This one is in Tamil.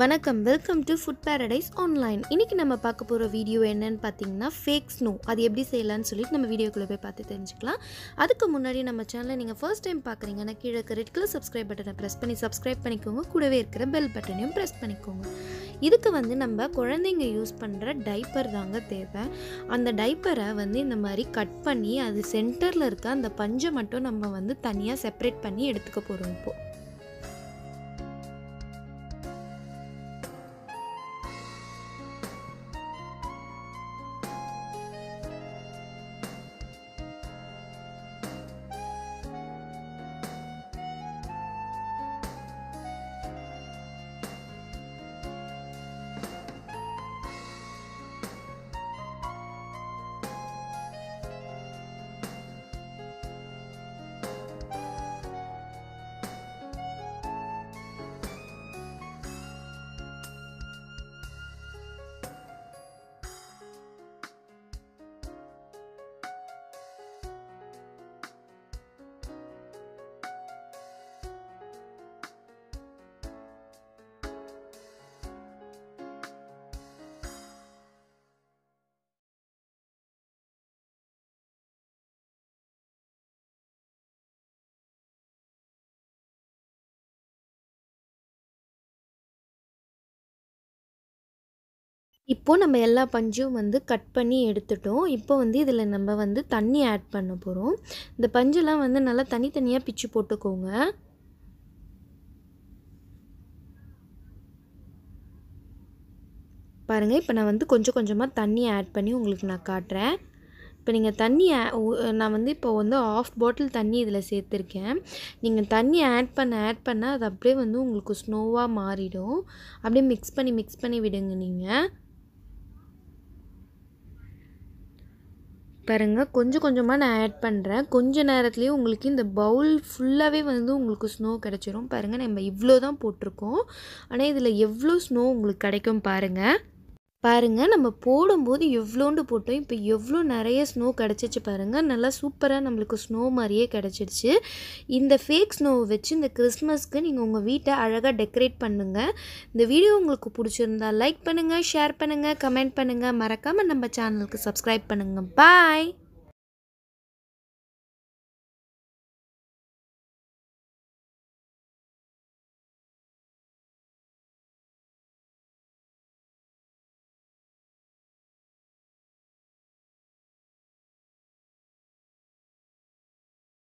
வணக்கம். Welcome to Food Paradise online இன்றைக்கி நம்ம பார்க்க போகிற வீடியோ என்னன்னு பார்த்தீங்கன்னா ஃபேக் ஸ்னோ அது எப்படி செய்யலாம்னு சொல்லிட்டு நம்ம வீடியோக்குள்ளே போய் பார்த்து தெரிஞ்சுக்கலாம். அதுக்கு முன்னாடி நம்ம சேனலை நீங்கள் ஃபர்ஸ்ட் டைம் பார்க்குறீங்கன்னா கீழே இருக்க ரெட் கலர் சப்ஸ்கிரைப் பட்டனை ப்ரெஸ் பண்ணி சப்ஸ்கிரைப் பண்ணிக்கோங்க. கூடவே இருக்கிற பெல் பட்டனையும் ப்ரெஸ் பண்ணிக்கோங்க. இதுக்கு வந்து நம்ம குழந்தைங்க யூஸ் பண்ணுற டைப்பர் தாங்க தேவை. அந்த டைப்பரை வந்து இந்த மாதிரி கட் பண்ணி அது சென்டரில் இருக்க அந்த பஞ்சை மட்டும் நம்ம வந்து தனியாக செப்பரேட் பண்ணி எடுத்துக்க போகிறோம் இப்போது இப்போது நம்ம எல்லா பஞ்சும் வந்து கட் பண்ணி எடுத்துட்டோம். இப்போ வந்து இதில் நம்ம வந்து தண்ணி ஆட் பண்ண போகிறோம் இந்த பஞ்செல்லாம் வந்து நல்லா தனித்தனியாக பிச்சு போட்டுக்கோங்க. பாருங்கள் இப்போ நான் வந்து கொஞ்சம் கொஞ்சமாக தண்ணி ஆட் பண்ணி உங்களுக்கு நான் காட்டுறேன். இப்போ நீங்கள் தண்ணி நான் வந்து இப்போ வந்து ஆஃப் பாட்டில் தண்ணி இதில் சேர்த்துருக்கேன். நீங்கள் தண்ணி ஆட் பண்ண ஆட் பண்ண அது அப்படியே வந்து உங்களுக்கு ஸ்னோவாக மாறிடும். அப்படியே மிக்ஸ் பண்ணி மிக்ஸ் பண்ணி விடுங்க நீங்கள் பாருங்கள் கொஞ்சம் கொஞ்சமாக நான் ஆட் பண்ணுறேன் கொஞ்ச நேரத்துலேயே உங்களுக்கு இந்த பவுல் ஃபுல்லாகவே வந்து உங்களுக்கு ஸ்னோ கிடச்சிரும். பாருங்கள் நம்ம இவ்வளோ தான் போட்டிருக்கோம். ஆனால் இதில் எவ்வளோ ஸ்னோ உங்களுக்கு கிடைக்கும் பாருங்கள் பாருங்கள் நம்ம போடும்போது எவ்வளோண்டு போட்டோம். இப்போ எவ்வளோ நிறைய ஸ்னோ கிடச்சிச்சு பாருங்கள் நல்லா சூப்பராக நம்மளுக்கு ஸ்னோ மாதிரியே கிடச்சிடுச்சு. இந்த ஃபேக் ஸ்னோவை வச்சு இந்த கிறிஸ்மஸ்க்கு நீங்கள் உங்கள் வீட்டை அழகாக டெக்கரேட் பண்ணுங்கள் இந்த வீடியோ உங்களுக்கு பிடிச்சிருந்தா லைக் பண்ணுங்கள் ஷேர் பண்ணுங்கள் கமெண்ட் பண்ணுங்கள் மறக்காமல் நம்ம சேனலுக்கு சப்ஸ்கிரைப் பண்ணுங்கள் பாய்